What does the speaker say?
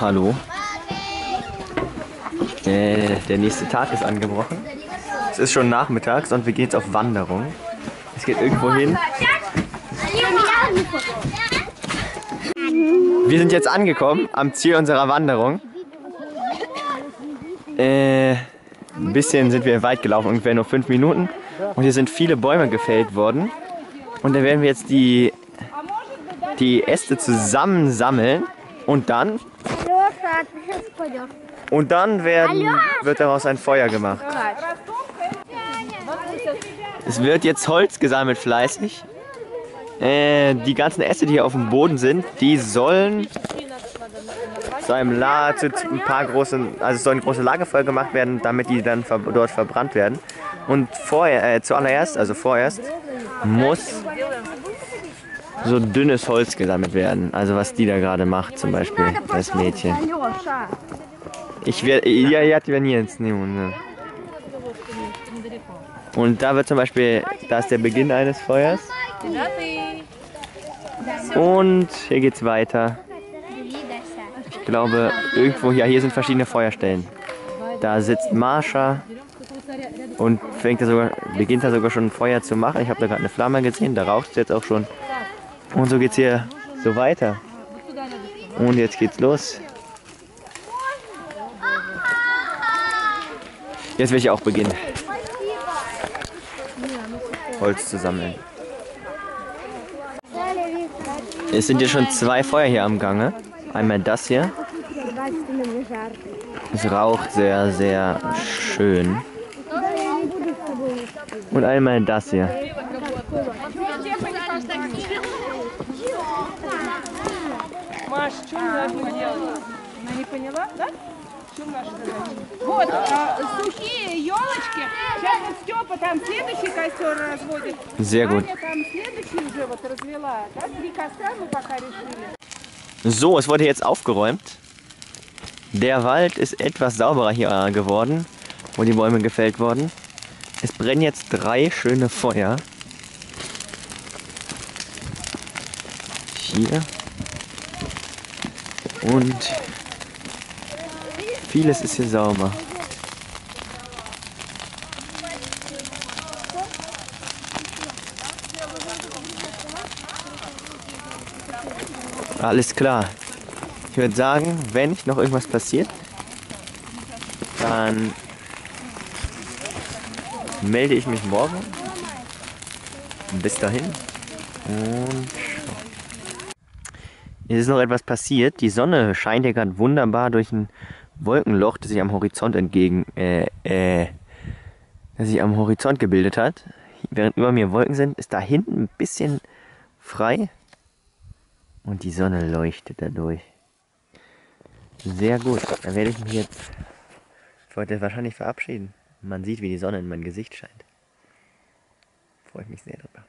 Hallo. Äh, der nächste Tag ist angebrochen. Es ist schon nachmittags und wir gehen jetzt auf Wanderung. Es geht irgendwo hin. Wir sind jetzt angekommen am Ziel unserer Wanderung. Äh, ein bisschen sind wir weit gelaufen, ungefähr nur fünf Minuten. Und hier sind viele Bäume gefällt worden. Und da werden wir jetzt die, die Äste zusammensammeln und dann und dann werden, wird daraus ein Feuer gemacht. Es wird jetzt Holz gesammelt fleißig. Äh, die ganzen Äste, die hier auf dem Boden sind, die sollen zu einem La zu ein paar großen, also es sollen große Lagerfeuer gemacht werden, damit die dann ver dort verbrannt werden. Und vorher, äh, zuallererst, also vorerst, muss so dünnes Holz gesammelt werden. Also was die da gerade macht, zum Beispiel, das Mädchen. Ich werde, ja, ja, die werden jetzt nehmen. Ne? Und da wird zum Beispiel, da ist der Beginn eines Feuers. Und hier geht's weiter. Ich glaube, irgendwo, ja, hier sind verschiedene Feuerstellen. Da sitzt Marsha und fängt da sogar, beginnt da sogar schon ein Feuer zu machen. Ich habe da gerade eine Flamme gesehen, da raucht es jetzt auch schon. Und so geht's hier so weiter. Und jetzt geht's los. Jetzt will ich auch beginnen. Holz zu sammeln. Es sind ja schon zwei Feuer hier am Gange. Einmal das hier. Es raucht sehr, sehr schön. Und einmal das hier. Маш, что мы должны делать? Она не поняла, да? В чем наша задача? Вот, а, сухие елочки. Сейчас вот Степа там следующий костер разводит. Sehr gut. Аня там следующий уже вот развела. Да? Три костра мы пока решили. So, es wurde jetzt aufgeräumt. Der Wald ist etwas sauberer hier geworden, wo die Bäume gefällt wurden. Es brennen jetzt drei schöne Feuer. Hier. und vieles ist hier sauber. Alles klar. Ich würde sagen, wenn noch irgendwas passiert, dann melde ich mich morgen. Bis dahin. Und es ist noch etwas passiert. Die Sonne scheint hier gerade wunderbar durch ein Wolkenloch, das sich am Horizont entgegen, äh, äh, das sich am Horizont gebildet hat. Während über mir Wolken sind, ist da hinten ein bisschen frei. Und die Sonne leuchtet dadurch. Sehr gut. Dann werde ich mich jetzt für heute wahrscheinlich verabschieden. Man sieht, wie die Sonne in mein Gesicht scheint. Freue ich mich sehr drüber.